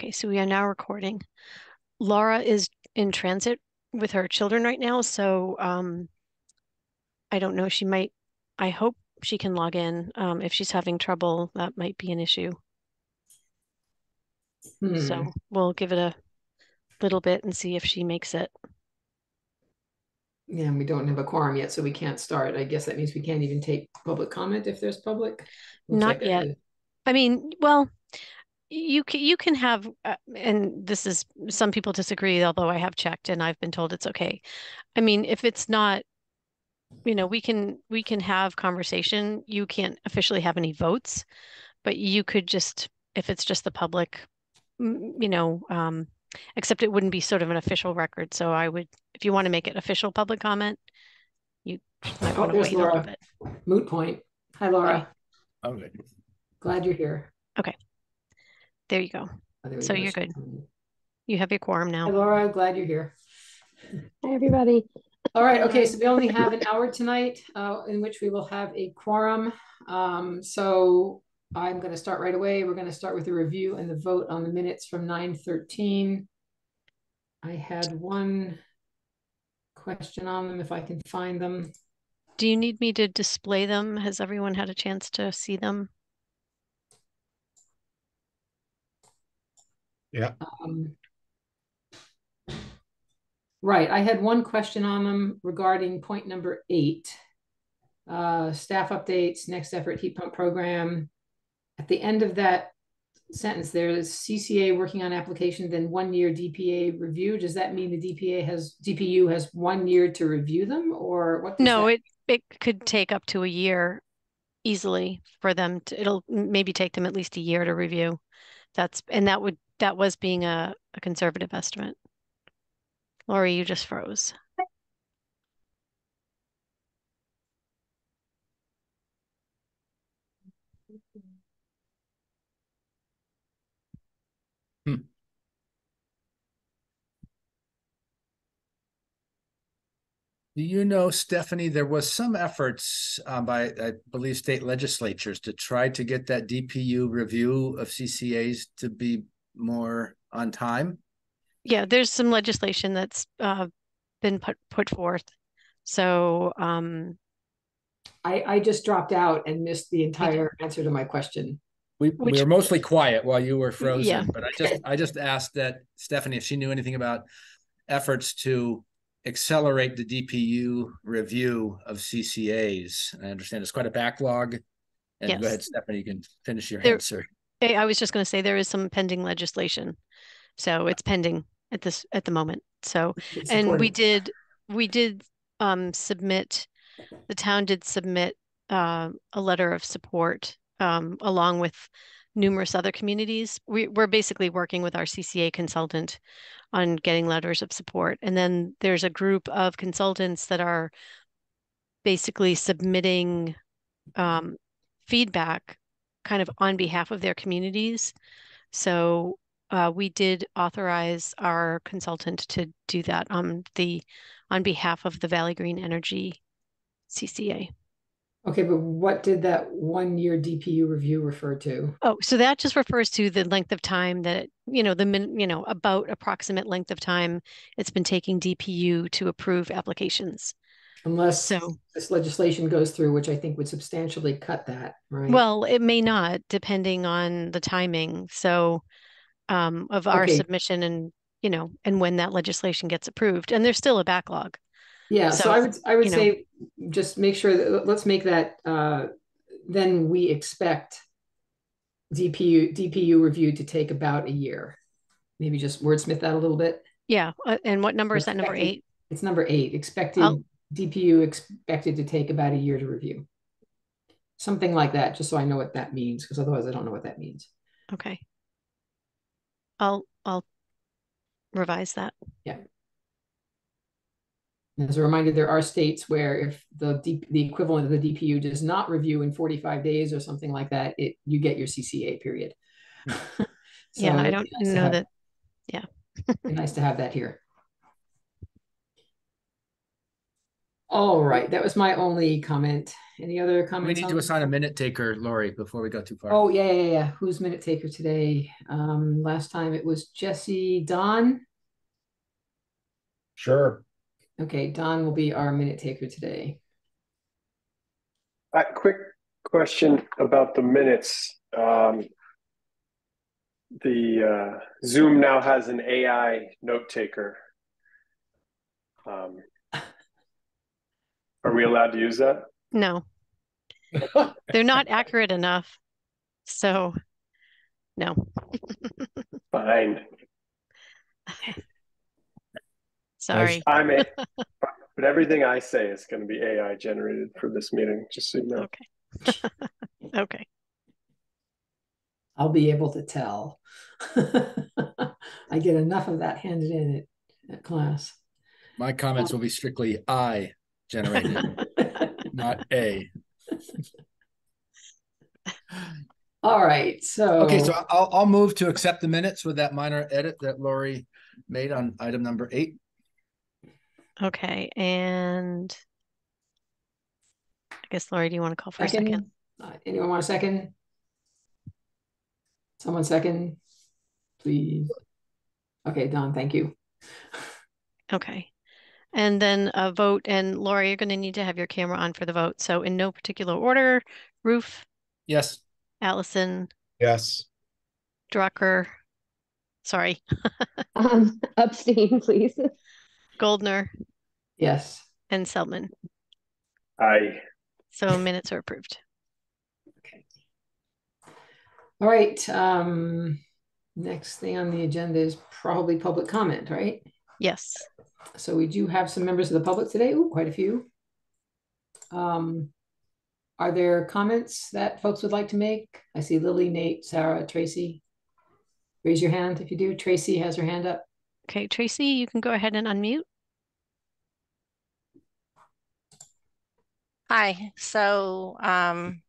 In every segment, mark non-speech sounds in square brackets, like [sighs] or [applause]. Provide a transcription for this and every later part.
Okay, so we are now recording. Laura is in transit with her children right now, so um, I don't know. She might, I hope she can log in. Um, if she's having trouble, that might be an issue. Hmm. So we'll give it a little bit and see if she makes it. Yeah, and we don't have a quorum yet, so we can't start. I guess that means we can't even take public comment if there's public. Looks Not like yet. I mean, well, you can you can have, uh, and this is some people disagree, although I have checked and I've been told it's okay. I mean, if it's not, you know, we can we can have conversation. You can't officially have any votes, but you could just, if it's just the public, you know, um, except it wouldn't be sort of an official record. So I would, if you want to make it official public comment, you might Oh, want to there's wait a little Laura. bit. Moot point. Hi, Laura. I'm good. Glad you're here. There you go. Oh, there So you're good. You have your quorum Hi, now. Laura. I'm Glad you're here. Hi, everybody. All right, okay, so we only have an hour tonight, uh, in which we will have a quorum. Um, so I'm gonna start right away. We're gonna start with the review and the vote on the minutes from nine thirteen. I had one question on them, if I can find them. Do you need me to display them? Has everyone had a chance to see them? Um, Right, I had one question on them regarding point number eight. Uh, staff updates, next effort heat pump program. At the end of that sentence, there is CCA working on application, then one year DPA review. Does that mean the DPA has, DPU has one year to review them or what? No, it it could take up to a year easily for them to, it'll maybe take them at least a year to review. That's, and that would, that was being a, a conservative estimate. Lori, you just froze. Do you know, Stephanie, there was some efforts um, by, I believe, state legislatures to try to get that DPU review of CCAs to be more on time? Yeah, there's some legislation that's uh been put put forth. So um I, I just dropped out and missed the entire answer to my question. We, Which- we were mostly quiet while you were Yeah. frozen, but I just, I just asked that Stephanie if she knew anything about efforts to accelerate the DPU review of CCAs. I understand it's quite a backlog. And go ahead, Stephanie, you can finish your There- answer. I I was just going to say there is some pending legislation. So it's pending at this at the moment. So It's And we did, we did um submit, the town did submit uh, a letter of support um along with numerous other communities. We we're basically working with our CCA consultant on getting letters of support. And then there's a group of consultants that are basically submitting um feedback kind of on behalf of their communities. So uh, we did authorize our consultant to do that on the on behalf of the Valley Green Energy CCA. Okay, but what did that one year DPU review refer to? Oh, so that just refers to the length of time that, you know, the min, you know, about approximate length of time it's been taking DPU to approve applications. Unless So- this legislation goes through, which I think would substantially cut that, right? Well, it may not, depending on the timing. So um, of our Okay. submission and, you know, and when that legislation gets approved. And there's still a backlog. Yeah, so so, I would, I would you know- say, just make sure that, let's make that, uh, then we expect DPU, DPU review to take about a year. Maybe just wordsmith that a little bit. Yeah. uh, And what number is that? Number Expected- eight? It's number eight, expected, I'll- DPU expected to take about a year to review. Something like that, just so I know what that means, because otherwise I don't know what that means. Okay. I'll, I'll revise that. Yeah. As a reminder, there are states where if the D, the equivalent of the DPU does not review in forty-five days or something like that, it, you get your CCA period. Hmm. [laughs] Yeah, I don't nice know have- that. Yeah. [laughs] Nice to have that here. All right, that was my only comment. Any other comments? We comments? need on- to assign a minute taker, Lori, before we go too far. Oh, yeah, yeah, yeah. Who's minute taker today? Um, last time it was Jesse Don. Sure. Okay, Don will be our minute taker today. A quick question about the minutes. Um, the uh, Zoom now has an AI note taker. Um, are we allowed to use that? No, [laughs] they're not accurate enough. So, no. Fine. [laughs] Sorry. I'm a, but everything I say is going to be AI generated for this meeting, just so you know. Okay. [laughs] Okay. I'll be able to tell. I get enough of that handed in at, at class. My comments um, will be strictly I generated, [laughs] not A. All right, so. Okay, so I'll, I'll move to accept the minutes with that minor edit that Lori made on item number eight. Okay. And I guess, Lori, do you want to call for a second? Second, Uh, anyone want a second? Someone second, please. Okay, Don, thank you. Okay. And then a vote, and Laura, you're going to need to have your camera on for the vote. So in no particular order, Roof, Yes, Allison, Yes. Drucker, sorry, [laughs] Um, [laughs] abstain, please. Goldner, Yes, and Selman. Aye. So minutes are approved. Okay. All right, um, next thing on the agenda is probably public comment, right? Yes. So we do have some members of the public today, Ooh, quite a few. Um, are there comments that folks would like to make? I see Lily, Nate, Sarah, Tracy. Raise your hand if you do. Tracy has her hand up. Okay, Tracy, you can go ahead and unmute. Hi, so um,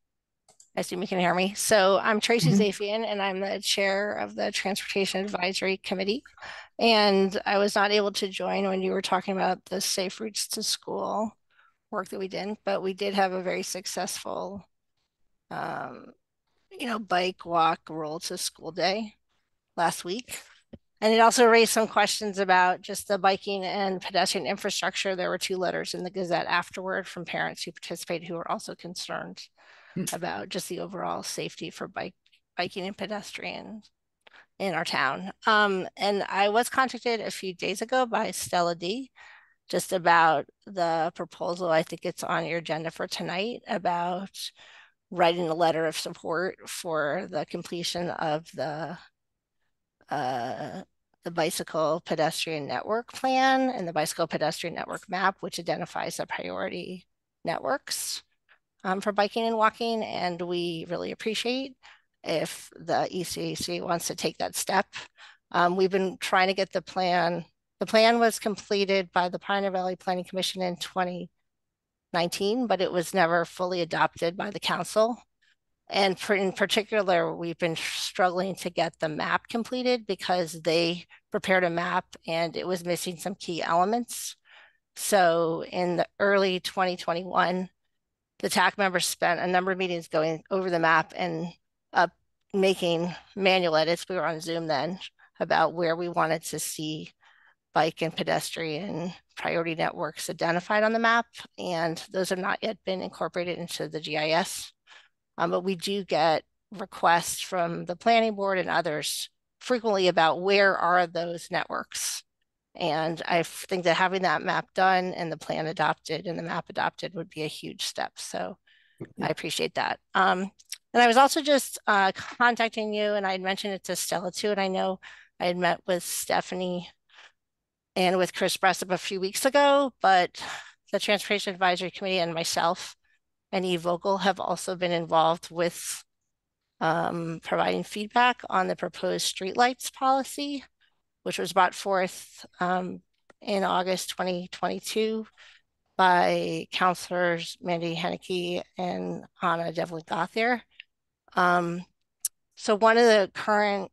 I assume you can hear me. So I'm Tracy Mhm. Zafian and I'm the chair of the Transportation Advisory Committee. And I was not able to join when you were talking about the safe routes to school work that we did, but we did have a very successful um, you know, bike, walk, roll to school day last week. And it also raised some questions about just the biking and pedestrian infrastructure. There were two letters in the Gazette afterward from parents who participated who were also concerned Hmm. about just the overall safety for bike biking and pedestrians in our town. Um, and I was contacted a few days ago by Stella D just about the proposal. I think it's on your agenda for tonight about writing a letter of support for the completion of the uh, the bicycle pedestrian network plan and the bicycle pedestrian network map, which identifies the priority networks um, for biking and walking. And we really appreciate if the ECAC wants to take that step. Um, we've been trying to get the plan. The plan was completed by the Pioneer Valley Planning Commission in 2019, but it was never fully adopted by the council. And in particular, we've been struggling to get the map completed because they prepared a map and it was missing some key elements. So in the early 2021, the TAC members spent a number of meetings going over the map and uh, making manual edits. We were on Zoom then about where we wanted to see bike and pedestrian priority networks identified on the map. And those have not yet been incorporated into the GIS. Um, but we do get requests from the planning board and others frequently about where are those networks. And I think that having that map done and the plan adopted and the map adopted would be a huge step. So I appreciate that. Um, and I was also just uh, contacting you and I had mentioned it to Stella too. And I know I had met with Stephanie and with Chris Brestrup a few weeks ago, but the Transportation Advisory Committee and myself and Eve Vogel have also been involved with um, providing feedback on the proposed streetlights policy, which was brought forth um, in August 2022 by councilors Mandy Hanneke and Anna Devlin Gauthier. Um, so one of the current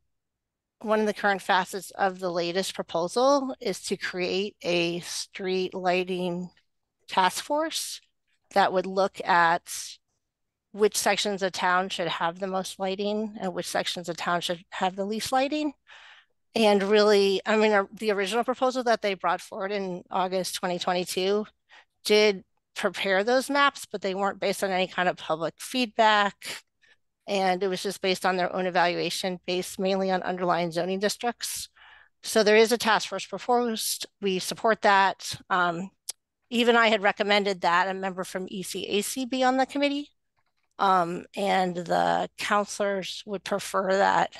one of the current facets of the latest proposal is to create a street lighting task force that would look at which sections of town should have the most lighting and which sections of town should have the least lighting. And really, I mean, the original proposal that they brought forward in August 2022 did prepare those maps, but they weren't based on any kind of public feedback. And it was just based on their own evaluation, based mainly on underlying zoning districts. So there is a task force proposed. We support that. Um, even I had recommended that a member from ECAC be on the committee. Um, and the councilors would prefer that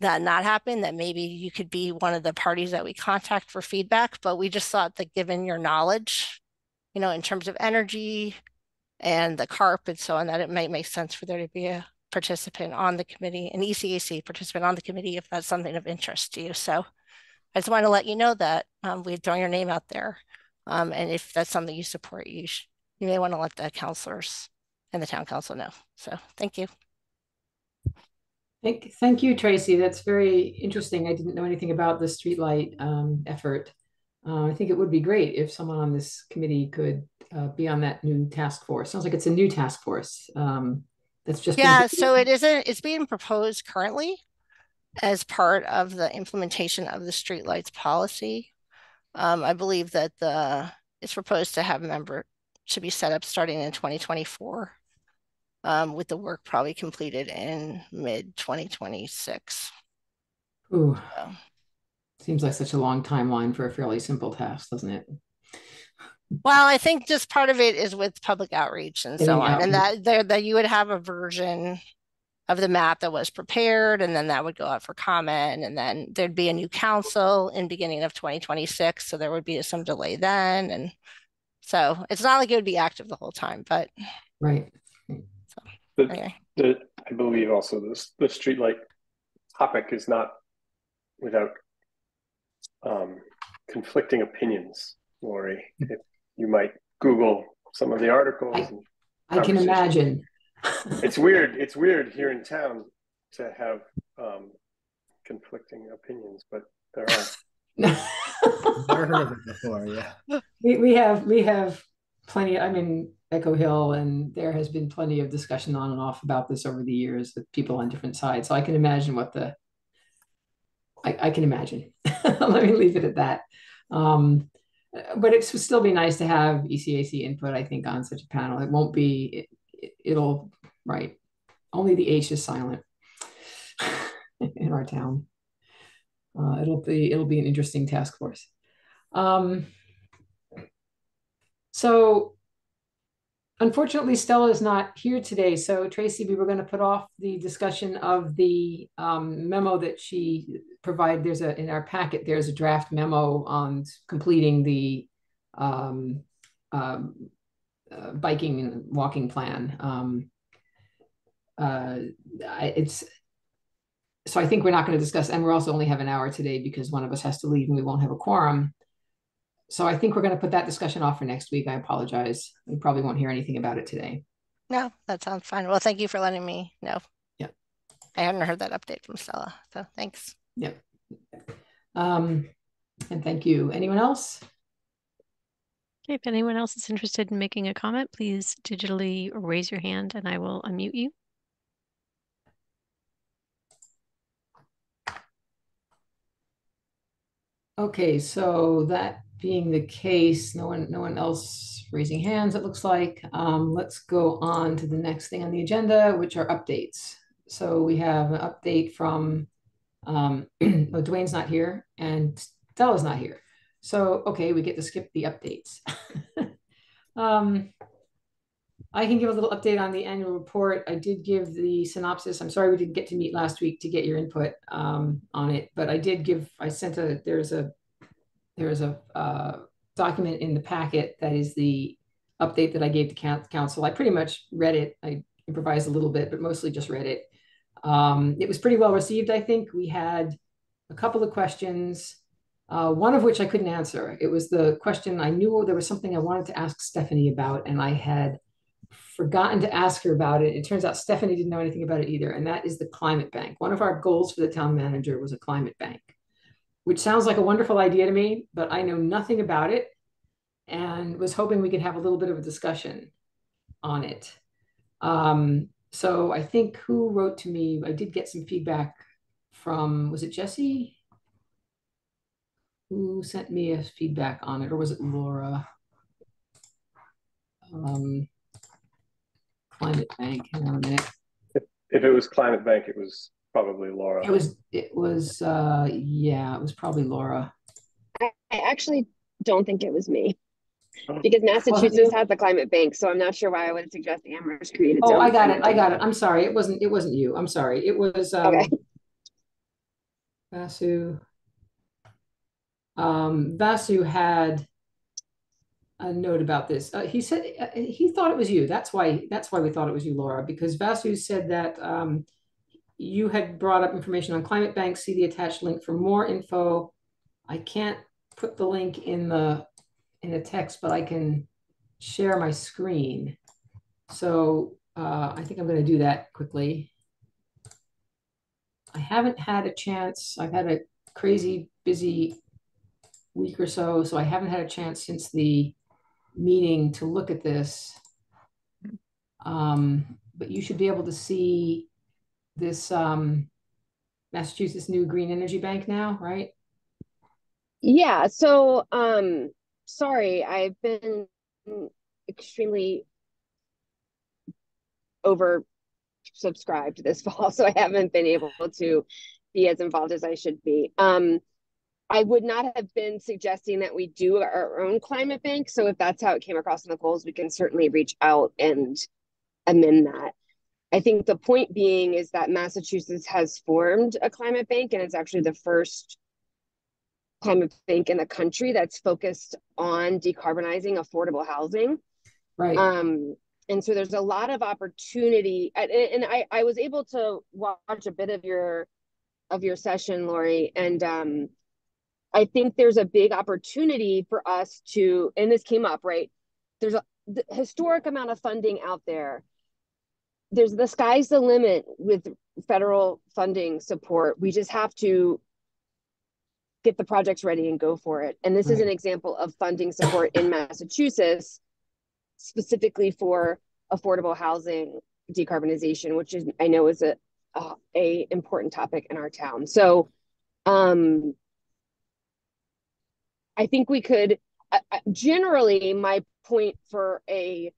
that not happen, that maybe you could be one of the parties that we contact for feedback. But we just thought that given your knowledge, you know, in terms of energy and the CARP and so on, that it might make sense for there to be a participant on the committee, an ECAC participant on the committee if that's something of interest to you. So I just want to let you know that um, we've thrown your name out there. Um, and if that's something you support, you, you may want to let the councilors and the town council know. So thank you. Thank, thank you, Tracy. That's very interesting. I didn't know anything about the streetlight um, effort. Uh, I think it would be great if someone on this committee could uh, be on that new task force. Sounds like it's a new task force. Um, that's just yeah. So it isn't. It's being proposed currently as part of the implementation of the streetlights policy. Um, I believe that the it's proposed to have a member to be set up starting in 2024, um, with the work probably completed in mid 2026. Ooh. So. Seems like such a long timeline for a fairly simple task, doesn't it? Well, I think just part of it is with public outreach and so on, and that there that you would have a version of the map that was prepared, and then that would go out for comment, and then there'd be a new council in beginning of 2026, so there would be some delay then, and so it's not like it would be active the whole time, but right. So, the, anyway. the, I believe also this the streetlight topic is not without um, conflicting opinions, Lori. If you might Google some of the articles. I, I can imagine. [laughs] it's weird. It's weird here in town to have um, conflicting opinions, but there are. [laughs] Never heard of it before. Yeah, we, we have we have plenty. I mean, Echo Hill, and there has been plenty of discussion on and off about this over the years with people on different sides. So I can imagine what the I, I can imagine. [laughs] Let me leave it at that. Um, but it would still be nice to have ECAC input, I think, on such a panel. It won't be, it, will right. Only the H is silent [laughs] in our town. Uh, it'll be, it'll be an interesting task force. Um, so Unfortunately, Stella is not here today. So Tracy, we were going to put off the discussion of the um, memo that she provided. There's a, in our packet, there's a draft memo on completing the um, um uh, biking and walking plan. Um, uh, it's, so I think we're not going to discuss, and we're also only have an hour today because one of us has to leave and we won't have a quorum so I think we're going to put that discussion off for next week. I apologize. We probably won't hear anything about it today. No, that sounds fine. Well, thank you for letting me know. Yeah. I hadn't heard that update from Stella. So thanks. Yep. Um, and thank you. Anyone else? Okay, if anyone else is interested in making a comment, please digitally raise your hand and I will unmute you. Okay, so that being the case, no one, no one else raising hands, it looks like. Um, let's go on to the next thing on the agenda, which are updates. So we have an update from, um, [clears throat] oh, Dwayne's not here and Stella's not here. So, okay, we get to skip the updates. [laughs] um, I can give a little update on the annual report. I did give the synopsis. I'm sorry we didn't get to meet last week to get your input um, on it, but I did give, I sent a, there's a there's a uh, document in the packet that is the update that I gave to council. I pretty much read it. I improvised a little bit, but mostly just read it. Um, it was pretty well received, I think. We had a couple of questions, uh, one of which I couldn't answer. It was the question I knew there was something I wanted to ask Stephanie about, and I had forgotten to ask her about it. It turns out Stephanie didn't know anything about it either, and that is the climate bank. One of our goals for the town manager was a climate bank which sounds like a wonderful idea to me, but I know nothing about it. and was hoping we could have a little bit of a discussion on it. Um, so I think who wrote to me, I did get some feedback from, was it Jesse? Who sent me a feedback on it, or was it Laura? Um, Climate Bank, hang on a minute. If it was Climate Bank, it was probably Laura. It was, it was, uh, yeah, it was probably Laura. I, I actually don't think it was me. Oh. Because you? Massachusetts has the climate bank, so I'm not sure why I would suggest Amherst created. its Oh, I got it, I got it. I'm sorry, it wasn't, it wasn't you. I'm sorry. It was, um, Okay. Vasu. Um, Vasu had a note about this. Uh, he said uh, he thought it was you. That's why that's why we thought it was you, Laura, because Vasu said that um, you had brought up information on climate banks. See the attached link for more info. I can't put the link in the in the text, but I can share my screen. So uh, I think I'm going to do that quickly. I haven't had a chance. I've had a crazy busy week or so, so I haven't had a chance since the meeting to look at this. Um, but you should be able to see this um, Massachusetts new green energy bank now, right? Yeah, so um sorry, I've been extremely over subscribed this [laughs] fall, so I haven't been able to be as involved as I should be. Um I would not have been suggesting that we do our own climate bank. So if that's how it came across in the goals, we can certainly reach out and amend that. I think the point being is that Massachusetts has formed a climate bank, and it's actually the first climate bank in the country that's focused on decarbonizing affordable housing. Right. Um, and so there's a lot of opportunity, and, and I, I was able to watch a bit of your of your session, Lori, and um, I think there's a big opportunity for us to, and this came up, right? There's a the historic amount of funding out there. There's the sky's the limit with federal funding support. We just have to get the projects ready and go for it. And this is an example of funding support in Massachusetts, specifically for affordable housing decarbonization, which is I know is a a, a important topic in our town. So, um, I think we could uh, uh, generally my point for a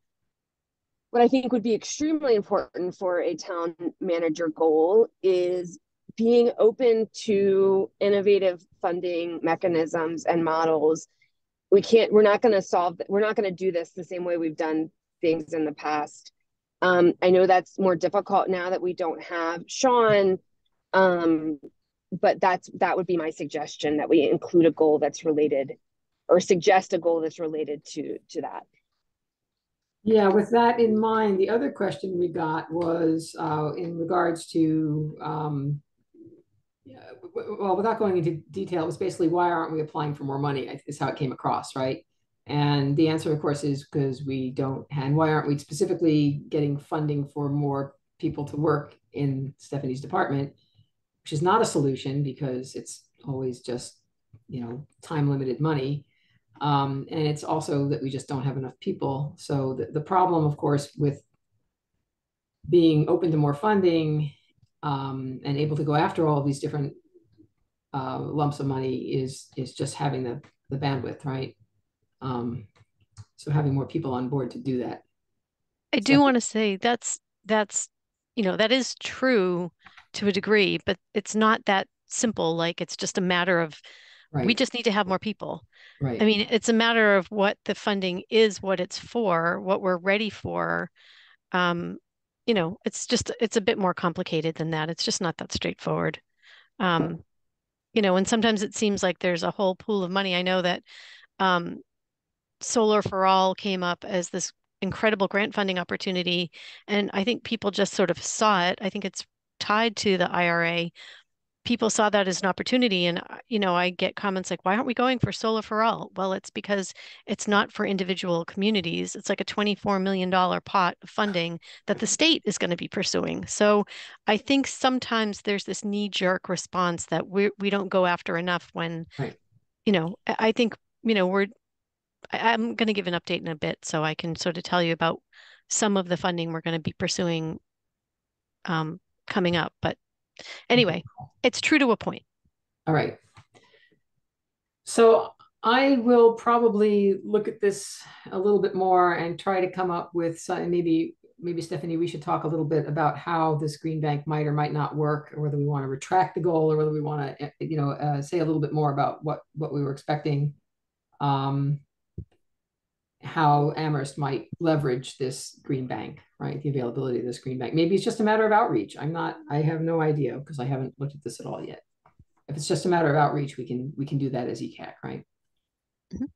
what I think would be extremely important for a town manager goal is being open to innovative funding mechanisms and models. We can't, we're not going to solve, we're not going to do this the same way we've done things in the past. Um, I know that's more difficult now that we don't have Sean. Um, but that's that would be my suggestion that we include a goal that's related or suggest a goal that's related to to that. Yeah, with that in mind, the other question we got was uh, in regards to, um, well, without going into detail, it was basically why aren't we applying for more money? Is how it came across, right? And the answer, of course, is because we don't. And why aren't we specifically getting funding for more people to work in Stephanie's department, which is not a solution because it's always just, you know, time limited money. Um, and it's also that we just don't have enough people. So the, the problem, of course, with being open to more funding um, and able to go after all these different uh, lumps of money is is just having the the bandwidth, right? Um, so having more people on board to do that. I do So- want to say that's that's you know that is true to a degree, but it's not that simple. Like it's just a matter of we just need to have more people. Right. I mean, it's a matter of what the funding is, what it's for, what we're ready for. Um, you know, it's just it's a bit more complicated than that. It's just not that straightforward. Um, you know, and sometimes it seems like there's a whole pool of money. I know that um, Solar for All came up as this incredible grant funding opportunity, and I think people just sort of saw it. I think it's tied to the IRA. People saw that as an opportunity, and uh, you know, I get comments like, "Why aren't we going for Solar for All?" Well, it's because it's not for individual communities. It's like a $24 million pot of funding that the state is going to be pursuing. So I think sometimes there's this knee-jerk response that we we don't go after enough when, Right. you know, I I think, you know, we're I, I'm going to give an update in a bit so I can sort of tell you about some of the funding we're going to be pursuing um, coming up. But anyway, it's true to a point. All right. So I will probably look at this a little bit more and try to come up with some, maybe maybe Stephanie, we should talk a little bit about how this green bank might or might not work, or whether we want to retract the goal, or whether we want to, eh, you know, uh, say a little bit more about what what we were expecting, um, how Amherst might leverage this green bank, right? The availability of this green bank. Maybe it's just a matter of outreach. I'm not. I have no idea because I haven't looked at this at all yet. If it's just a matter of outreach, we can we can do that as ECAC, right? Mm -hmm.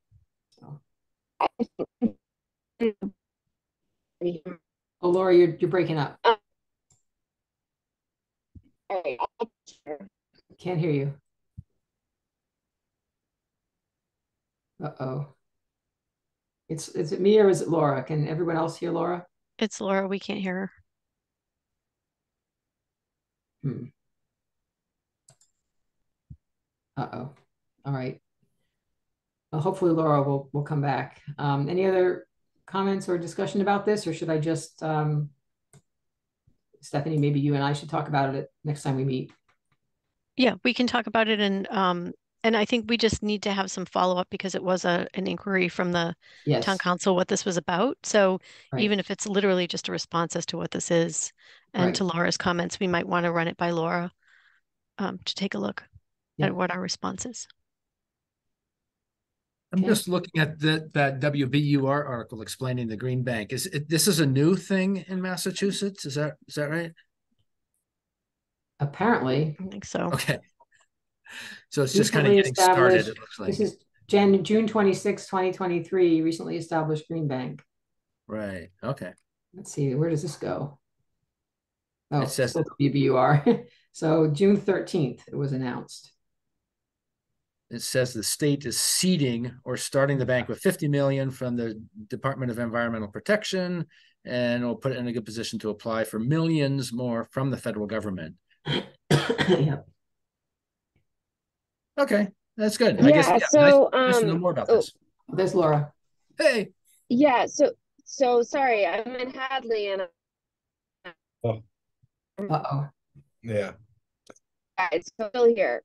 so. Oh, Laura, you're you're breaking up. Uh. Can't hear you. Uh-oh. It's is it me or is it Laura? Can everyone else hear Laura? It's Laura. We can't hear her. Hmm. Uh-oh. All right. Well, hopefully Laura will will come back. Um, any other comments or discussion about this, or should I just, um, Stephanie, maybe you and I should talk about it next time we meet? Yeah, we can talk about it and um and I think we just need to have some follow up because it was a an inquiry from the yes. town council what this was about. So right. even if it's literally just a response as to what this is and right. to Laura's comments, we might want to run it by Laura um, to take a look yeah. at what our response is. I'm okay. just looking at the, that WBUR article explaining the Green Bank. Is it, this is a new thing in Massachusetts? Is that is that right? Apparently, I think so. Okay, so it's just kind of getting started. It looks like this is Jan June 26, 2023. Recently established Green Bank. Right. Okay. Let's see. Where does this go? Oh, it says WBUR. [laughs] so June 13th, it was announced it says the state is seeding or starting the bank with 50 million from the Department of Environmental Protection and will put it in a good position to apply for millions more from the federal government. [coughs] yep. Okay, that's good. Yeah, I guess yeah, so nice, um, nice know more about oh, this. There's Laura. Hey. Yeah, so so sorry, I'm in Hadley and oh. Uh-oh. Yeah. It's still here.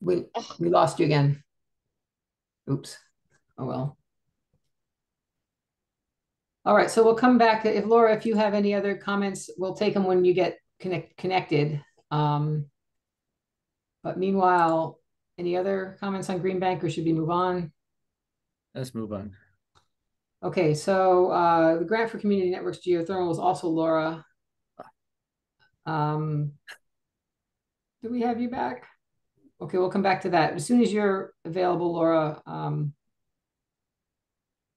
We we lost you again. Oops. Oh well. All right, so we'll come back. If Laura, if you have any other comments, we'll take them when you get connect, connected. Um, but meanwhile, any other comments on Green Bank or should we move on? Let's move on. Okay, so uh, the grant for community networks geothermal was also Laura. Um, do we have you back? Okay, we'll come back to that. As soon as you're available, Laura, um,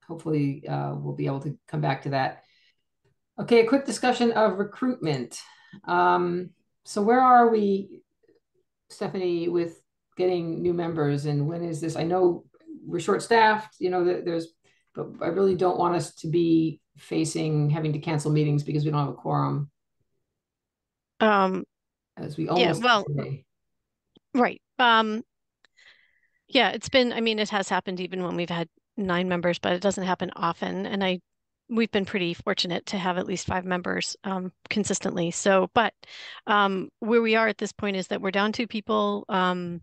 hopefully uh, we'll be able to come back to that. Okay, a quick discussion of recruitment. Um, so where are we, Stephanie, with getting new members and when is this? I know we're short staffed, you know, there's, but I really don't want us to be facing having to cancel meetings because we don't have a quorum. Um, as we almost yeah, well, today. right. Um, yeah, it's been, I mean, it has happened even when we've had nine members, but it doesn't happen often. And I, we've been pretty fortunate to have at least five members um, consistently. So, but um, where we are at this point is that we're down to people. Um,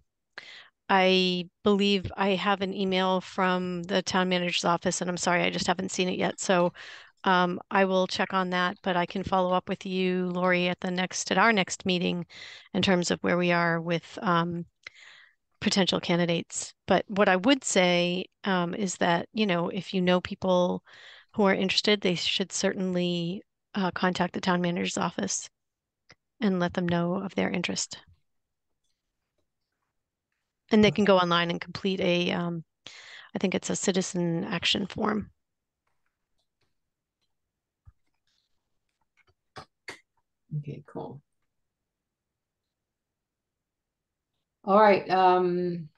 I believe I have an email from the town manager's office, and I'm sorry, I just haven't seen it yet. So um, I will check on that, but I can follow up with you, Lori, at the next at our next meeting in terms of where we are with um, potential candidates. But what I would say um, is that, you know, if you know people who are interested, they should certainly uh, contact the town manager's office and let them know of their interest. And they can go online and complete a, um, I think it's a citizen action form. Okay, cool. All right. Um,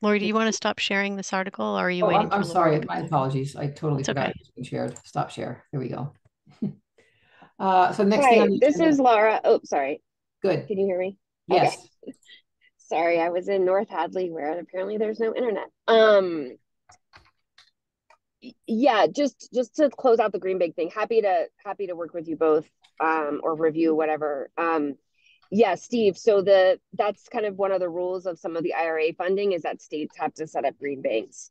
Lori, do you want to stop sharing this article or are you oh, waiting? I'm, I'm sorry. My apologies. I totally it's forgot okay. shared. Stop share. There we go. [laughs] uh, so next Hi, thing. this is Laura. Oh, sorry. Good. Can you hear me? Yes. Okay. [laughs] sorry, I was in North Hadley where apparently there's no internet. Um, yeah, just just to close out the Green Bank thing, happy to happy to work with you both um, or review whatever. Um, yeah, Steve. So the that's kind of one of the rules of some of the IRA funding is that states have to set up green banks.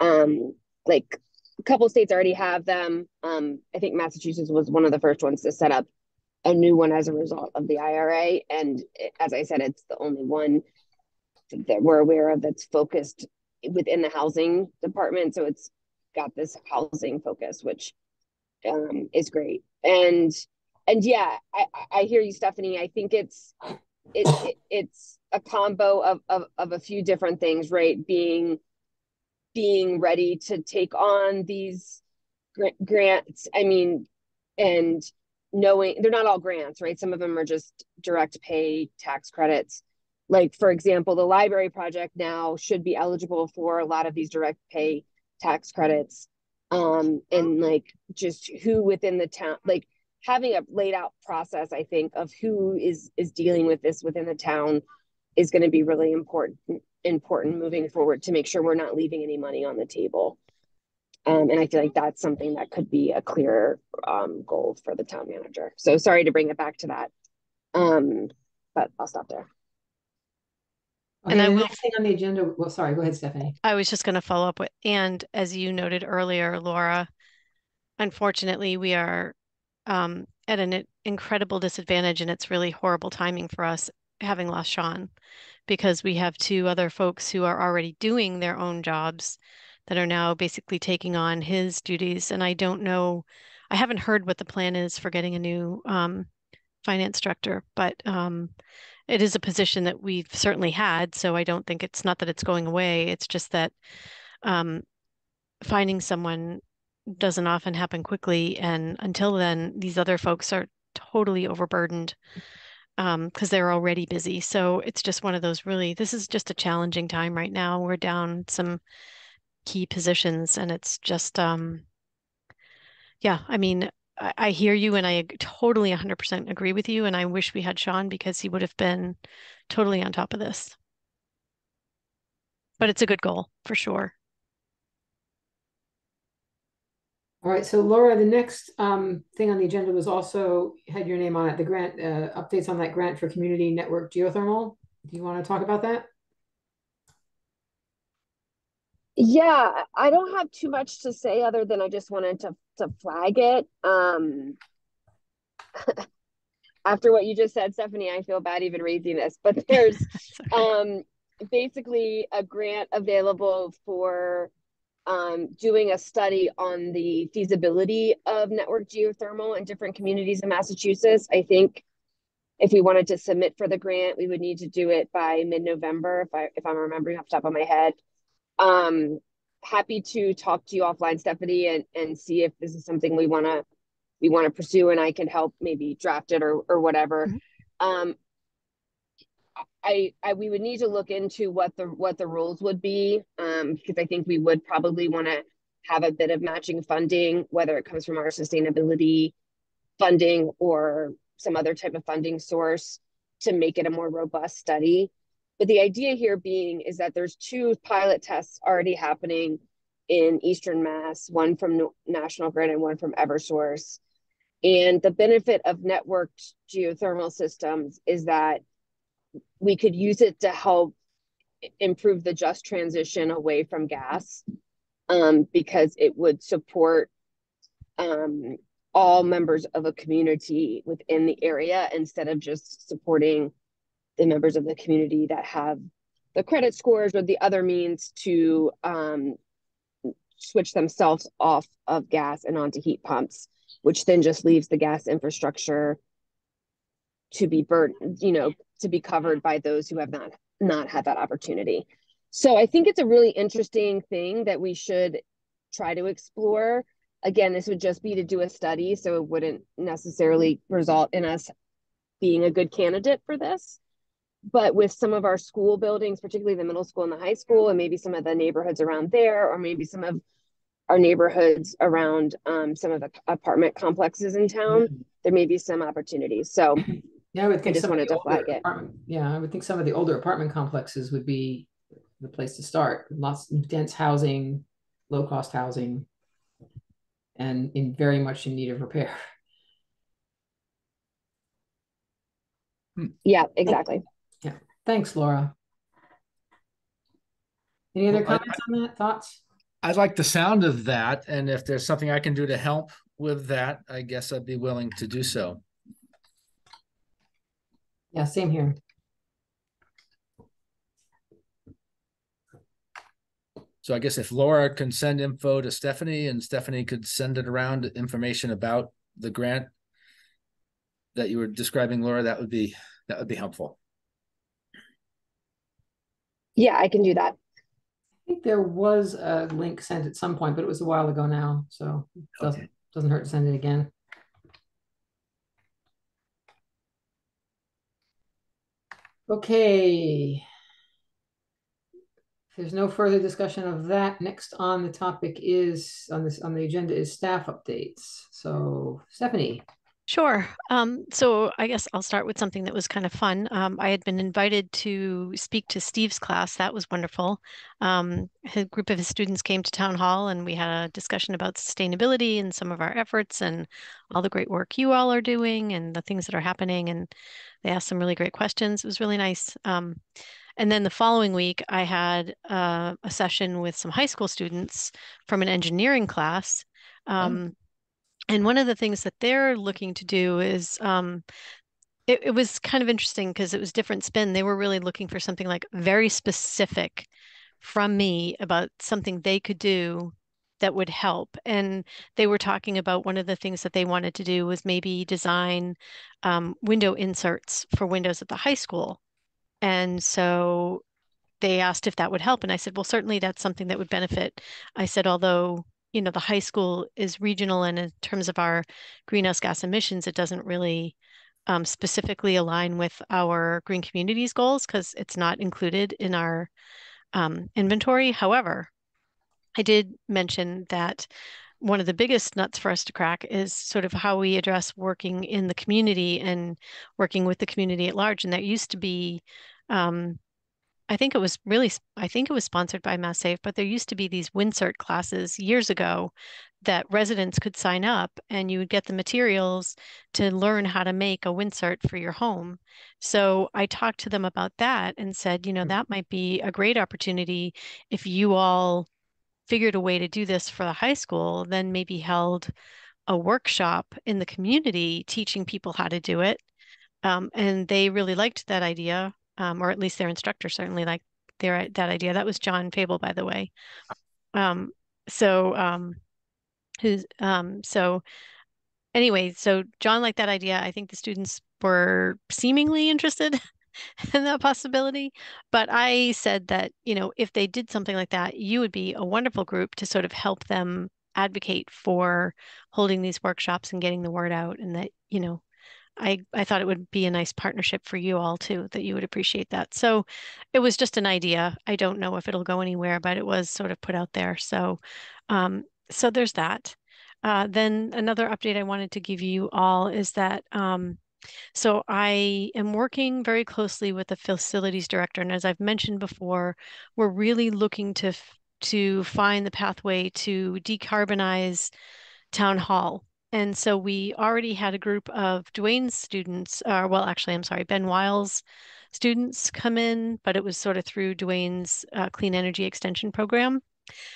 Um, like a couple states already have them. Um, I think Massachusetts was one of the first ones to set up a new one as a result of the IRA. And as I said, it's the only one that we're aware of that's focused within the housing department. So it's got this housing focus, which um, is great. And and yeah, I, I hear you, Stephanie. I think it's it, it it's a combo of, of of a few different things, right? Being being ready to take on these grants. I mean, and knowing they're not all grants, right? Some of them are just direct pay tax credits. Like, for example, the library project now should be eligible for a lot of these direct pay tax credits. Um, and like just who within the town, like having a laid out process, I think, of who is is dealing with this within the town is going to be really important important moving forward to make sure we're not leaving any money on the table. Um, and I feel like that's something that could be a clear um, goal for the town manager. So sorry to bring it back to that, um, but I'll stop there. Okay, and I will thing on the agenda. Well, sorry, go ahead, Stephanie. I was just going to follow up with, and as you noted earlier, Laura, unfortunately, we are um, at an incredible disadvantage, and it's really horrible timing for us having lost Sean because we have two other folks who are already doing their own jobs that are now basically taking on his duties. And I don't know, I haven't heard what the plan is for getting a new um, finance director, but um, it is a position that we've certainly had. So I don't think it's not that it's going away. It's just that um, finding someone doesn't often happen quickly. And until then, these other folks are totally overburdened because um, they're already busy. So it's just one of those really, this is just a challenging time right now. We're down some key positions and it's just, um, yeah, I mean, I, I hear you and I totally 100% agree with you. And I wish we had Sean because he would have been totally on top of this. But it's a good goal for sure. All right, so Laura, the next um, thing on the agenda was also had your name on it, the grant uh, updates on that grant for community network geothermal. Do you want to talk about that? Yeah, I don't have too much to say other than I just wanted to to flag it. Um, [laughs] after what you just said, Stephanie, I feel bad even raising this, but [laughs] there's um, basically a grant available for um, doing a study on the feasibility of network geothermal in different communities in Massachusetts. I think if we wanted to submit for the grant, we would need to do it by mid-November, if I if I'm remembering off the top of my head. Um, happy to talk to you offline, Stephanie, and and see if this is something we want to we want to pursue, and I can help maybe draft it or or whatever. Mm-hmm. Um, I, I we would need to look into what the what the rules would be um, because I think we would probably want to have a bit of matching funding, whether it comes from our sustainability funding or some other type of funding source to make it a more robust study. But the idea here being is that there's two pilot tests already happening in Eastern Mass, one from National Grid and one from Eversource. And the benefit of networked geothermal systems is that we could use it to help improve the just transition away from gas um, because it would support um, all members of a community within the area instead of just supporting the members of the community that have the credit scores or the other means to um, switch themselves off of gas and onto heat pumps, which then just leaves the gas infrastructure to be burdened, you know, to be covered by those who have not not had that opportunity. So I think it's a really interesting thing that we should try to explore. Again, this would just be to do a study, so it wouldn't necessarily result in us being a good candidate for this. But with some of our school buildings, particularly the middle school and the high school, and maybe some of the neighborhoods around there, or maybe some of our neighborhoods around um, some of the apartment complexes in town, mm-hmm. there may be some opportunities. So yeah, I would think I just wanted to flag it. Yeah, I would think some of the older apartment complexes would be the place to start. Lots of dense housing, low-cost housing and in very much in need of repair. Yeah, exactly. Thanks, Laura. Any other Well, I- comments on that? Thoughts? I like the sound of that, and if there's something I can do to help with that, I guess I'd be willing to do so. Yeah, same here. So I guess if Laura can send info to Stephanie and Stephanie could send it around information about the grant that you were describing, Laura, that would be that would be helpful. Yeah, I can do that. I think there was a link sent at some point, but it was a while ago now, so it doesn't Okay. doesn't hurt to send it again. Okay. If there's no further discussion of that, next on the topic is on this on the agenda is staff updates. So Stephanie. Sure. Um, so I guess I'll start with something that was kind of fun. Um, I had been invited to speak to Steve's class. That was wonderful. Um, a group of his students came to town hall and we had a discussion about sustainability and some of our efforts and all the great work you all are doing and the things that are happening. And they asked some really great questions. It was really nice. Um, and then the following week, I had uh, a session with some high school students from an engineering class. Um, and one of the things that they're looking to do is um, it, it was kind of interesting because it was different spin. They were really looking for something like very specific from me about something they could do that would help. And they were talking about one of the things that they wanted to do was maybe design um, window inserts for windows at the high school. And so they asked if that would help. And I said, well, certainly that's something that would benefit. I said, although you know, the high school is regional and in terms of our greenhouse gas emissions, it doesn't really um, specifically align with our green communities goals because it's not included in our um, inventory. However, I did mention that one of the biggest nuts for us to crack is sort of how we address working in the community and working with the community at large. And that used to be um, I think it was really, I think it was sponsored by Mass Save, but there used to be these Wincert classes years ago that residents could sign up and you would get the materials to learn how to make a Wincert for your home. So I talked to them about that and said, you know, that might be a great opportunity if you all figured a way to do this for the high school, then maybe held a workshop in the community teaching people how to do it. Um, and they really liked that idea um, or at least their instructor certainly liked their that idea. That was John Fable, by the way. Um, so um, who's um, so anyway, so John liked that idea. I think the students were seemingly interested [laughs] in that possibility. But I said that, you know, if they did something like that, you would be a wonderful group to sort of help them advocate for holding these workshops and getting the word out and that, you know, I, I thought it would be a nice partnership for you all too, that you would appreciate that. So it was just an idea. I don't know if it'll go anywhere, but it was sort of put out there. So, um, so there's that. Uh, then another update I wanted to give you all is that, um, so I am working very closely with the facilities director. And as I've mentioned before, we're really looking to, to find the pathway to decarbonize town hall and so we already had a group of Dwayne's students, uh, well, actually, I'm sorry, Ben Weil's students come in, but it was sort of through Dwayne's uh, Clean Energy Extension Program.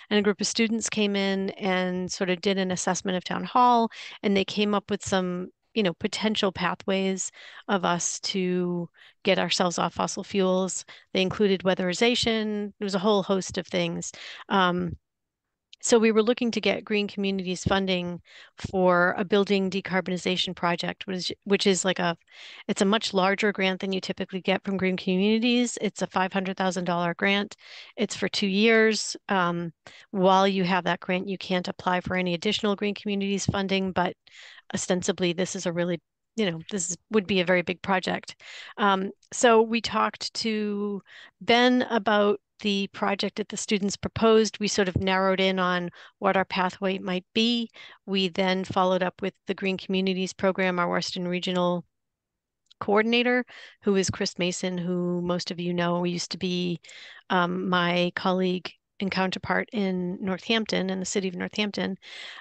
And a group of students came in and sort of did an assessment of town hall, and they came up with some, you know, potential pathways of us to get ourselves off fossil fuels. They included weatherization. There was a whole host of things. Um, so we were looking to get Green Communities funding for a building decarbonization project, which which is like a, it's a much larger grant than you typically get from Green Communities. It's a five hundred thousand dollar grant. It's for two years. Um, while you have that grant, you can't apply for any additional Green Communities funding, but ostensibly this is a really you know, this would be a very big project. Um, so we talked to Ben about the project that the students proposed. We sort of narrowed in on what our pathway might be. We then followed up with the Green Communities Program, our Western Regional coordinator, who is Chris Mason, who most of you know used to be um, my colleague and counterpart in Northampton, in the city of Northampton.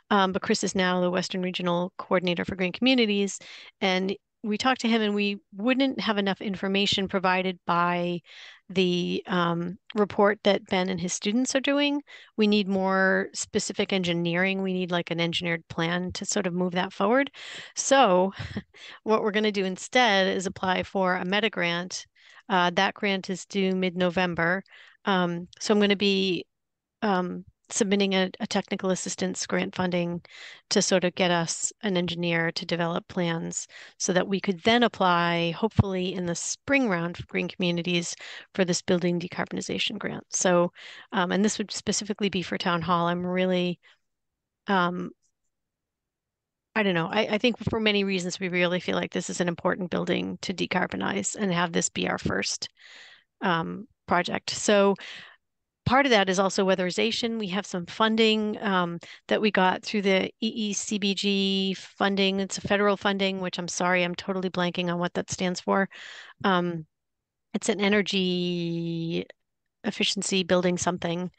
Um, but Chris is now the Western Regional Coordinator for Green Communities. And we talked to him and we wouldn't have enough information provided by the um, report that Ben and his students are doing. We need more specific engineering. We need like an engineered plan to sort of move that forward. So [laughs] what we're going to do instead is apply for a meta grant. Uh, that grant is due mid-November. Um, so I'm going to be um, submitting a, a, technical assistance grant funding to sort of get us an engineer to develop plans so that we could then apply, hopefully in the spring round for green communities for this building decarbonization grant. So, um, and this would specifically be for town hall. I'm really, um, I don't know. I, I think for many reasons, we really feel like this is an important building to decarbonize and have this be our first um, project. So part of that is also weatherization. We have some funding um, that we got through the EECBG funding. It's a federal funding, which I'm sorry, I'm totally blanking on what that stands for. Um, it's an energy efficiency building something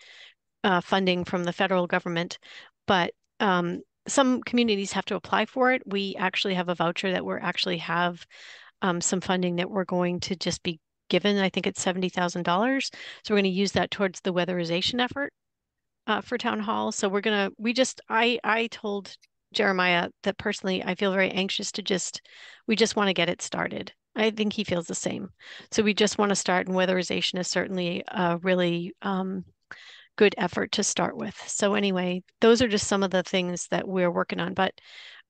uh, funding from the federal government, but um, some communities have to apply for it. We actually have a voucher that we're actually have um, some funding that we're going to just be given, I think it's $70,000. So we're going to use that towards the weatherization effort uh, for town hall. So we're going to, we just, I, I told Jeremiah that personally, I feel very anxious to just, we just want to get it started. I think he feels the same. So we just want to start and weatherization is certainly a really um, good effort to start with. So anyway, those are just some of the things that we're working on, but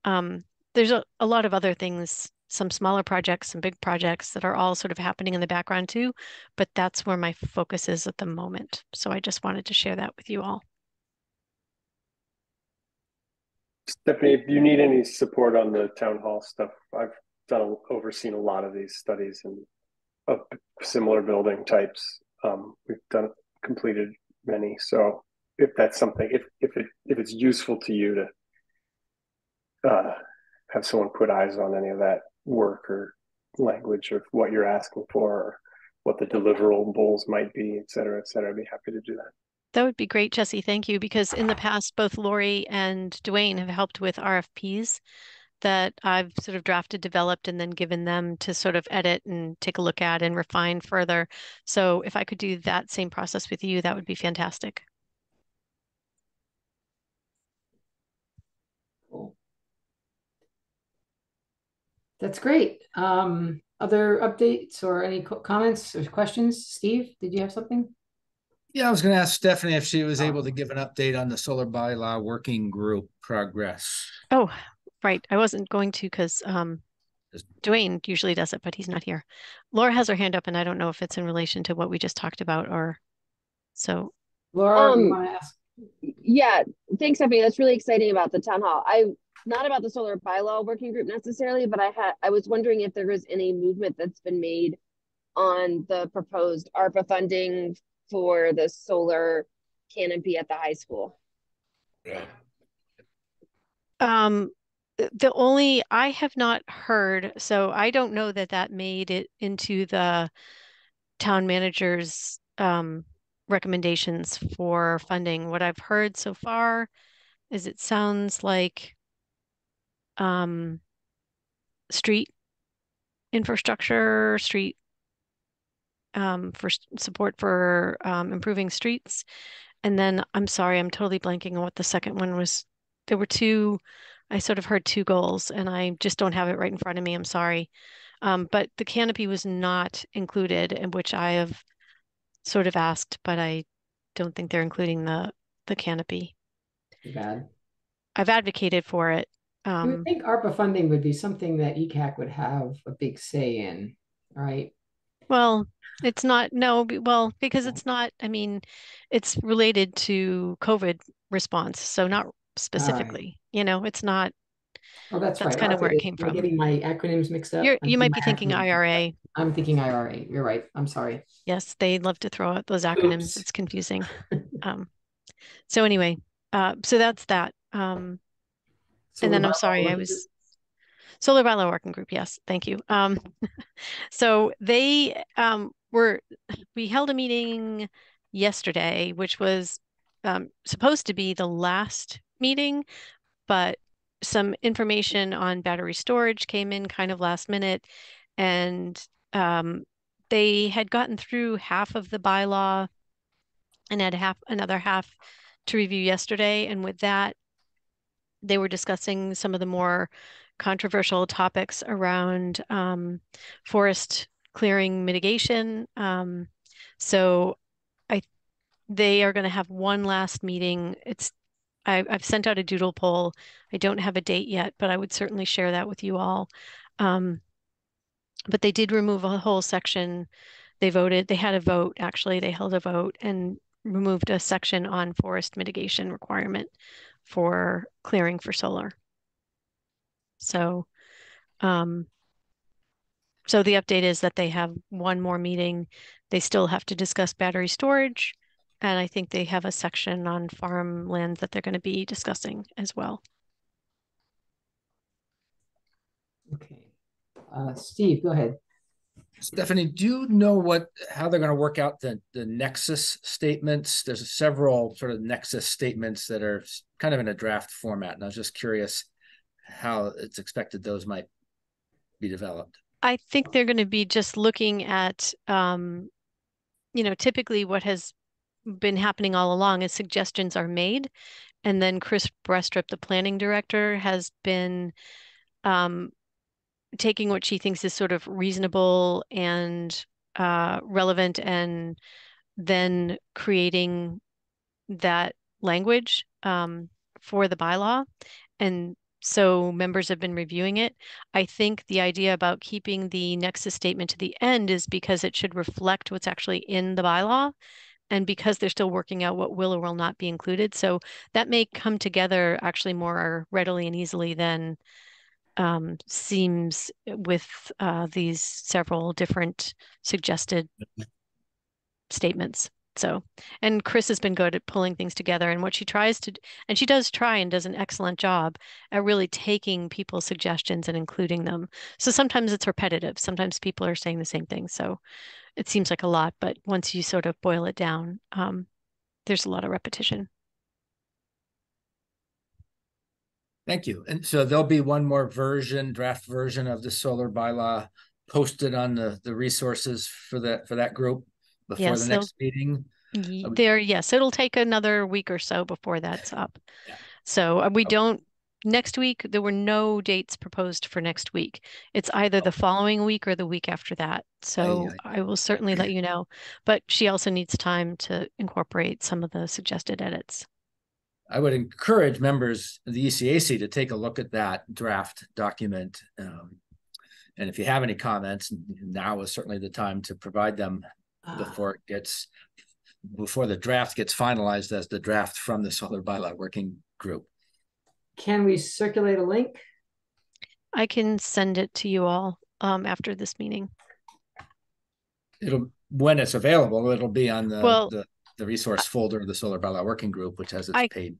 um, there's a, a lot of other things some smaller projects, some big projects that are all sort of happening in the background too. But that's where my focus is at the moment. So I just wanted to share that with you all. Stephanie, if you need any support on the town hall stuff, I've done overseen a lot of these studies and of similar building types. Um, we've done completed many. So if that's something, if if it if it's useful to you to uh, have someone put eyes on any of that, work or language of what you're asking for or what the deliverables might be, et cetera, et cetera. I'd be happy to do that. That would be great, Jesse. Thank you. Because in the past, both Lori and Dwayne have helped with RFPs that I've sort of drafted, developed, and then given them to sort of edit and take a look at and refine further. So if I could do that same process with you, that would be fantastic. That's great. Um, other updates or any comments or questions? Steve, did you have something? Yeah, I was going to ask Stephanie if she was able to give an update on the solar bylaw working group progress. Oh, right. I wasn't going to because um, Dwayne usually does it, but he's not here. Laura has her hand up, and I don't know if it's in relation to what we just talked about or so. Laura, um, yeah, thanks, Stephanie. That's really exciting about the town hall. I not about the solar bylaw working group necessarily, but I had I was wondering if there was any movement that's been made on the proposed ARPA funding for the solar canopy at the high school. Yeah. Um, the only I have not heard, so I don't know that that made it into the town manager's um, recommendations for funding. What I've heard so far is it sounds like um, street infrastructure, street um, for support for um, improving streets. And then I'm sorry, I'm totally blanking on what the second one was. There were two, I sort of heard two goals and I just don't have it right in front of me. I'm sorry. Um, but the canopy was not included, in which I have sort of asked, but I don't think they're including the the canopy. Too bad. I've advocated for it um, would think ARPA funding would be something that ECAC would have a big say in, right? Well, it's not, no, well, because it's not, I mean, it's related to COVID response. So not specifically, right. you know, it's not. Oh, that's, that's right. kind of where it came from. getting my acronyms mixed up. You're, you might be thinking IRA. I'm thinking IRA. You're right. I'm sorry. Yes, they love to throw out those acronyms. Oops. It's confusing. [laughs] um, so anyway, uh, so that's that. Um, and then I'm sorry, I was Solar Bylaw Working Group. Yes, thank you. Um, [laughs] so they um, were, we held a meeting yesterday, which was um, supposed to be the last meeting, but some information on battery storage came in kind of last minute. And um, they had gotten through half of the bylaw and had half another half to review yesterday. And with that, they were discussing some of the more controversial topics around um, forest clearing mitigation. Um, so I they are going to have one last meeting. It's I, I've sent out a doodle poll. I don't have a date yet, but I would certainly share that with you all. Um, but they did remove a whole section. They voted, they had a vote, actually, they held a vote and removed a section on forest mitigation requirement for clearing for solar. So, um, so the update is that they have one more meeting. They still have to discuss battery storage. And I think they have a section on farmland that they're going to be discussing as well. Okay. Uh, Steve, go ahead. Stephanie, do you know what how they're going to work out the the nexus statements? There's several sort of nexus statements that are kind of in a draft format, and I was just curious how it's expected those might be developed. I think they're going to be just looking at, um, you know, typically what has been happening all along is suggestions are made, and then Chris Brestrup, the planning director, has been um, taking what she thinks is sort of reasonable and uh, relevant and then creating that language um, for the bylaw. And so members have been reviewing it. I think the idea about keeping the nexus statement to the end is because it should reflect what's actually in the bylaw and because they're still working out what will or will not be included. So that may come together actually more readily and easily than um, seems with uh, these several different suggested statements. So, and Chris has been good at pulling things together. And what she tries to, and she does try and does an excellent job at really taking people's suggestions and including them. So sometimes it's repetitive. Sometimes people are saying the same thing. So it seems like a lot, but once you sort of boil it down, um, there's a lot of repetition. Thank you. And so there'll be one more version, draft version of the solar bylaw posted on the, the resources for that for that group before yes, the next meeting. There, yes, it'll take another week or so before that's up. Yeah. So uh, we okay. don't next week there were no dates proposed for next week it's either the following week or the week after that so I will certainly let you know but she also needs time to incorporate some of the suggested edits I would encourage members of the ECAC to take a look at that draft document. Um, and if you have any comments, now is certainly the time to provide them ah. before it gets before the draft gets finalized as the draft from the solar bylaw working group. Can we circulate a link? I can send it to you all um, after this meeting. It'll when it's available, it'll be on the, well, the the resource folder of the solar bylaw working group, which has its I, paid.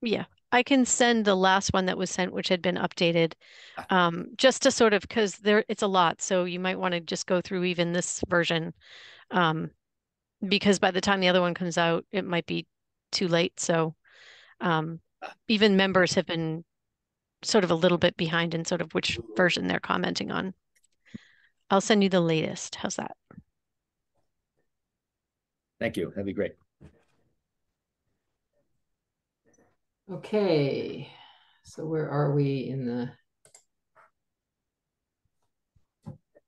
Yeah, I can send the last one that was sent, which had been updated, ah. um, just to sort of because there it's a lot, so you might want to just go through even this version, um, because by the time the other one comes out, it might be too late. So, um, even members have been sort of a little bit behind in sort of which version they're commenting on. I'll send you the latest. How's that? Thank you. That'd be great. Okay, so where are we in the?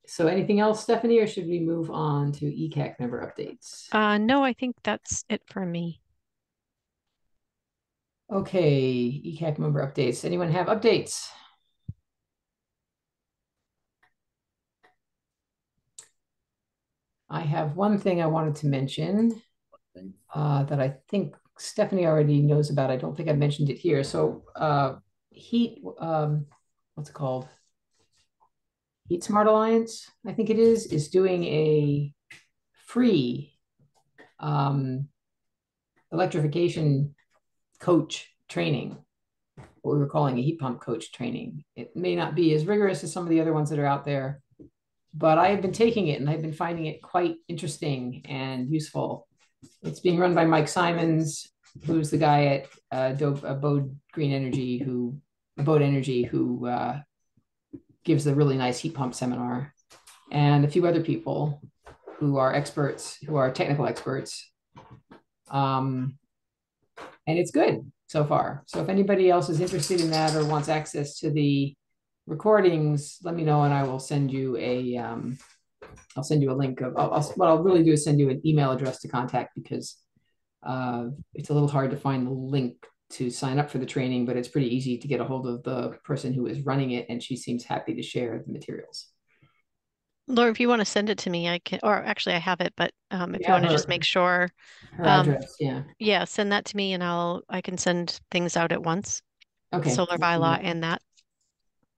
So anything else, Stephanie, or should we move on to ECAC member updates? Uh, no, I think that's it for me. Okay, ECAC member updates. Anyone have updates? I have one thing I wanted to mention uh, that I think Stephanie already knows about. I don't think I mentioned it here. So uh, Heat, um, what's it called? Heat Smart Alliance, I think it is, is doing a free um, electrification coach training, what we were calling a heat pump coach training. It may not be as rigorous as some of the other ones that are out there, but I have been taking it and I've been finding it quite interesting and useful. It's being run by Mike Simons, who's the guy at uh, Do- Abode Green Energy, who Abode Energy, who uh, gives the really nice heat pump seminar, and a few other people who are experts, who are technical experts. Um, and it's good so far. So if anybody else is interested in that or wants access to the recordings, let me know and I will send you a um, I'll send you a link of I'll, I'll, what I'll really do is send you an email address to contact because uh, it's a little hard to find the link to sign up for the training, but it's pretty easy to get a hold of the person who is running it, and she seems happy to share the materials. Laura, if you want to send it to me, I can, or actually I have it, but um, if you Yeah, want to just make sure, Her Um, address, yeah. yeah, send that to me and I'll, I can send things out at once. Okay. Solar bylaw and that.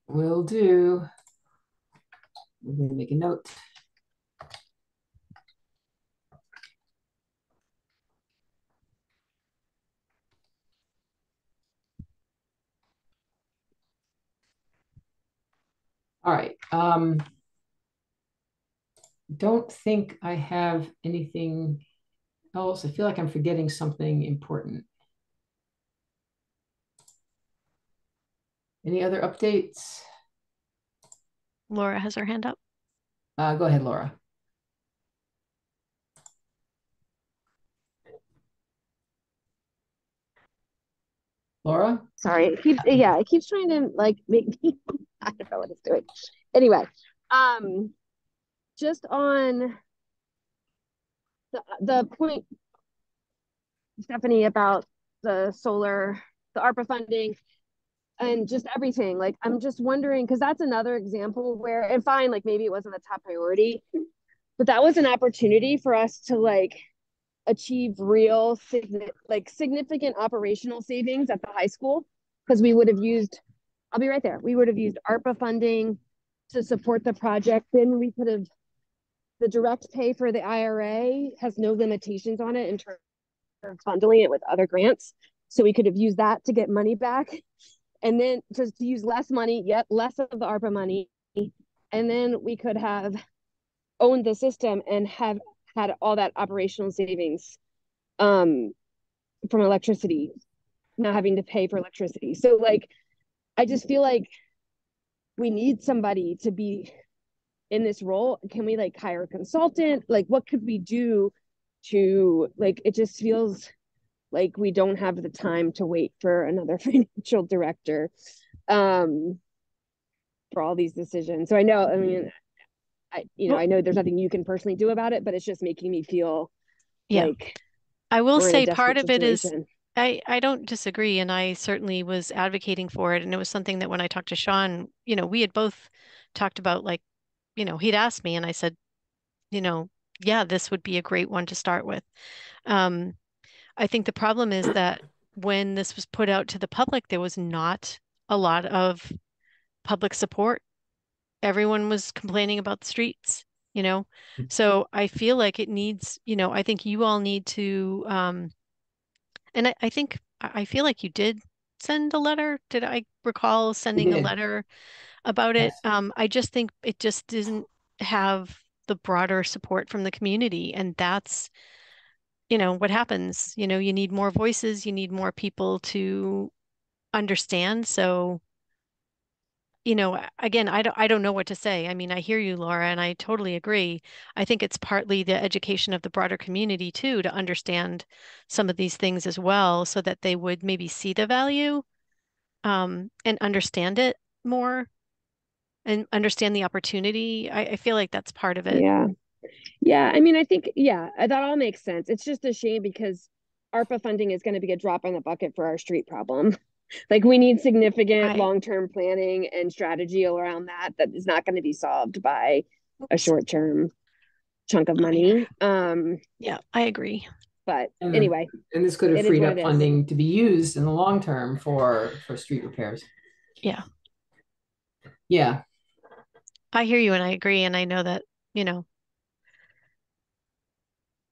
Will do. I'm gonna make a note. All right, um. Don't think I have anything else. I feel like I'm forgetting something important. Any other updates? Laura has her hand up. Uh, go ahead, Laura. Laura? Sorry, it keeps yeah, it keeps trying to like make me I don't know what it's doing. Anyway, um just on the the point Stephanie about the solar, the ARPA funding and just everything. Like I'm just wondering because that's another example where and fine, like maybe it wasn't the top priority, but that was an opportunity for us to like achieve real like significant operational savings at the high school because we would have used I'll be right there. We would have used ARPA funding to support the project. Then we could have the direct pay for the IRA has no limitations on it in terms of bundling it with other grants. So we could have used that to get money back and then just to use less money, yet less of the ARPA money. And then we could have owned the system and have had all that operational savings um, from electricity, not having to pay for electricity. So like, I just feel like we need somebody to be in this role. Can we like hire a consultant? Like, what could we do to like? It just feels like we don't have the time to wait for another [laughs] financial director um, for all these decisions. So I know, I mean, I you know, I know there's nothing you can personally do about it, but it's just making me feel Yeah. like I will we're in a say part of it is situation. I, I don't disagree, and I certainly was advocating for it. And it was something that when I talked to Sean, you know, we had both talked about like, you know, he'd asked me, and I said, you know, yeah, this would be a great one to start with. Um, I think the problem is that when this was put out to the public, there was not a lot of public support. Everyone was complaining about the streets, you know? So I feel like it needs, you know, I think you all need to, um, and I, I think, I feel like you did send a letter. Did I recall sending a letter about it? Yes. Um, I just think it just doesn't have the broader support from the community. And that's, you know, what happens. You know, you need more voices, you need more people to understand. So, you know, again, I don't, I don't know what to say. I mean, I hear you, Laura, and I totally agree. I think it's partly the education of the broader community too, to understand some of these things as well, so that they would maybe see the value, um, and understand it more and understand the opportunity. I, I feel like that's part of it. Yeah. Yeah. I mean, I think, yeah, uh, that all makes sense. It's just a shame because ARPA funding is going to be a drop in the bucket for our street problem. Like we need significant Right. long-term planning and strategy around that that is not going to be solved by a short-term chunk of money. Um, Yeah, I agree. but And- anyway, And this could have freed up it is. funding to be used in the long term for, for street repairs. Yeah. Yeah, I hear you and I agree. And I know that, you know,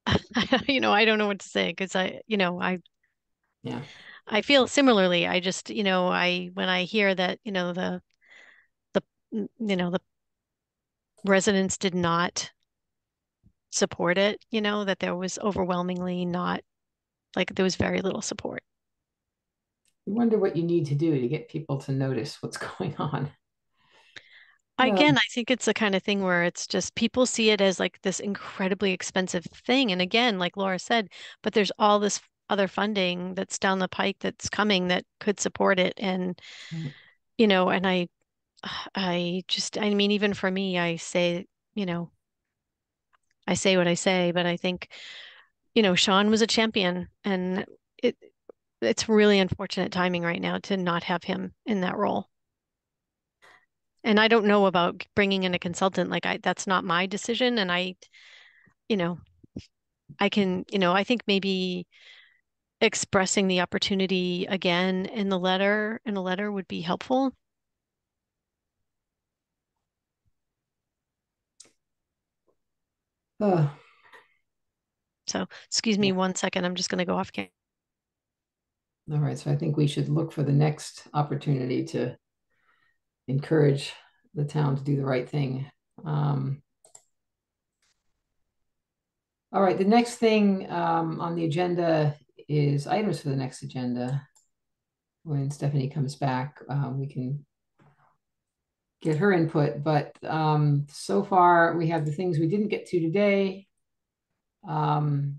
[laughs] you know, I don't know what to say because I, you know, I, yeah. I feel similarly. I just, you know, I, when I hear that, you know, the, the, you know, the residents did not support it, you know, that there was overwhelmingly not like there was very little support. You wonder what you need to do to get people to notice what's [laughs] going on. Again, um I think it's the kind of thing where it's just people see it as like this incredibly expensive thing. And again, like Laura said, but there's all this other funding that's down the pike that's coming that could support it. And, Mm. you know, and I, [sighs] I just, I mean, even for me, I say, you know, I say what I say, but I think, you know, Sean was a champion and it, it's really unfortunate timing right now to not have him in that role. And I don't know about bringing in a consultant. Like I, that's not my decision. And I, you know, I can, you know, I think maybe expressing the opportunity again in the letter, in a letter would be helpful. Uh, So excuse me one second. I'm just going to go off camera. all right, so I think we should look for the next opportunity to encourage the town to do the right thing. Um, all right, the next thing um, on the agenda is items for the next agenda. When Stephanie comes back, uh, we can get her input, but um, so far we have the things we didn't get to today. Um,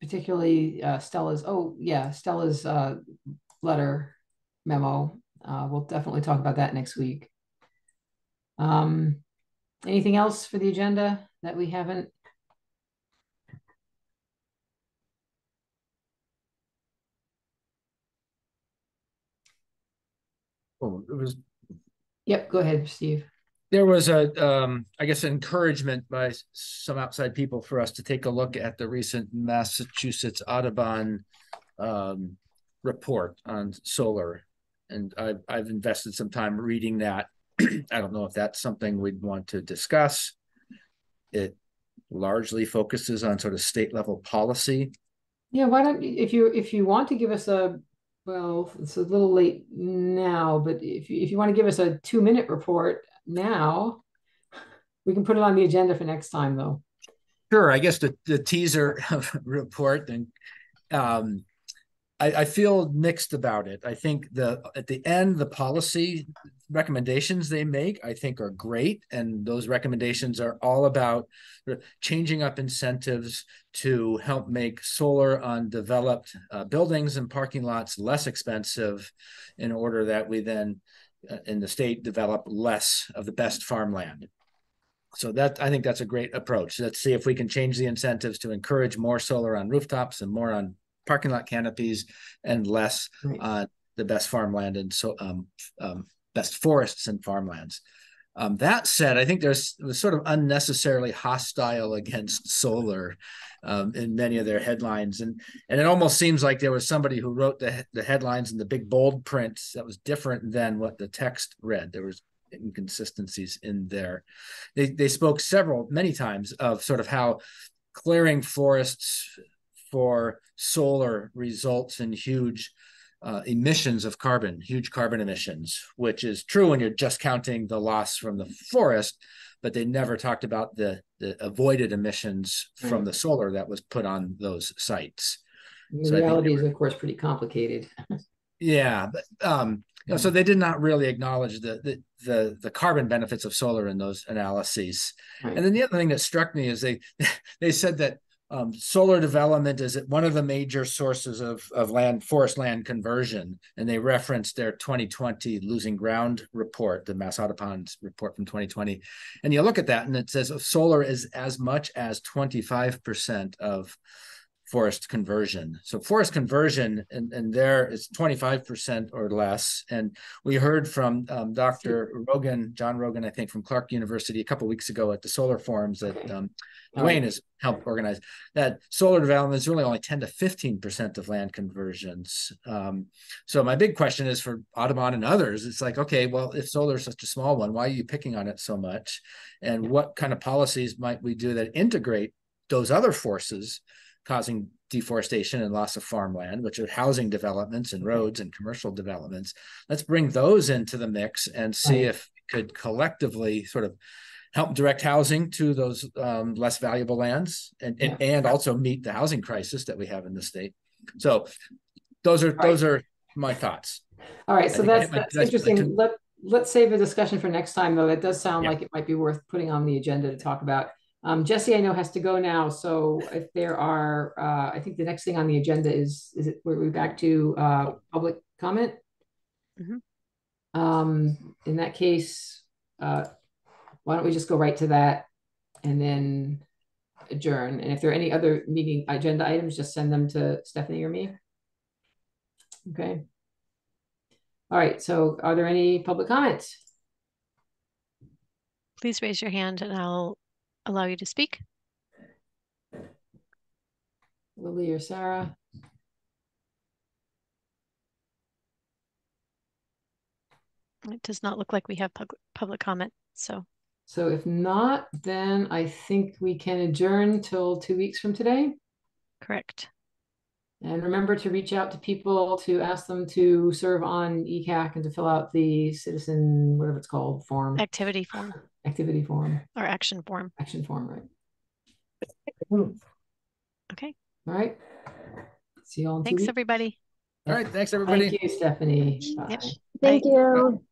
particularly uh, Stella's, oh yeah, Stella's uh, letter memo. Uh, we'll definitely talk about that next week. Um, anything else for the agenda that we haven't? Oh, it was Yep, go ahead, Steve. there was a um i guess an encouragement by some outside people for us to take a look at the recent massachusetts audubon um, report on solar. And I've, I've invested some time reading that. [clears throat] I don't know if that's something we'd want to discuss. It largely focuses on sort of state level policy. Yeah, why don't you, if you if you want to give us a well, it's a little late now, but if you, if you want to give us a two minute report now, we can put it on the agenda for next time, though. Sure, I guess the, the teaser [laughs] report and um, I, I feel mixed about it. I think the at the end the policy recommendations they make I think are great, and those recommendations are all about changing up incentives to help make solar on developed uh, buildings and parking lots less expensive, in order that we then uh, in the state develop less of the best farmland so that I think that's a great approach. Let's see if we can change the incentives to encourage more solar on rooftops and more on parking lot canopies and less Right. on the best farmland and so um, um, best forests and farmlands. Um, that said, I think there's was sort of unnecessarily hostile against solar um, in many of their headlines, and and it almost seems like there was somebody who wrote the the headlines in the big bold print that was different than what the text read. There was inconsistencies in there. They they spoke several many times of sort of how clearing forests for solar results in huge uh, emissions of carbon, huge carbon emissions, which is true when you're just counting the loss from the forest, but they never talked about the, the avoided emissions from the solar that was put on those sites. The So reality is, of course, pretty complicated. [laughs] Yeah, but um, you know, so they did not really acknowledge the the the, the carbon benefits of solar in those analyses. Right. And then the other thing that struck me is they [laughs] they said that um, solar development is one of the major sources of of land forest land conversion, and they referenced their 2020 losing ground report, the Mass Audubon's report from 2020, and you look at that and it says solar is as much as 25 percent of forest conversion. So forest conversion and, and there is 25% or less. And we heard from um, Dr. Rogan, John Rogan, I think from Clark University a couple weeks ago at the solar forums that um, Dwayne has helped organize that solar development is really only 10 to 15% of land conversions. Um, so my big question is for Audubon and others, it's like, okay, well, if solar is such a small one, why are you picking on it so much? And what kind of policies might we do that integrate those other forces causing deforestation and loss of farmland, which are housing developments and roads and commercial developments. Let's bring those into the mix and see if we could collectively sort of help direct housing to those um, less valuable lands and, and, and also meet the housing crisis that we have in the state. So those are, those are my thoughts. All right, so that's, my- that's interesting. can- Let, let's save a discussion for next time, though. That does sound Yeah. like it might be worth putting on the agenda to talk about. Um, Jesse, I know has to go now, so if there are, uh, I think the next thing on the agenda is, is it, we're we back to, uh, public comment? Mhm. Um, in that case, uh, why don't we just go right to that and then adjourn? And if there are any other meeting agenda items, just send them to Stephanie or me. Okay. All right, so are there any public comments? Please raise your hand and I'll allow you to speak. Lily or Sarah? It does not look like we have public public comment, so So if not, then I think we can adjourn till two weeks from today. correct. And remember to reach out to people to ask them to serve on ECAC and to fill out the citizen, whatever it's called, form, Activity form activity form, or action form. action form, right? Okay, All right. See you all in thanks, weeks. everybody. All right, thanks, everybody. Thank you, Stephanie. Yep. Bye. Thank you.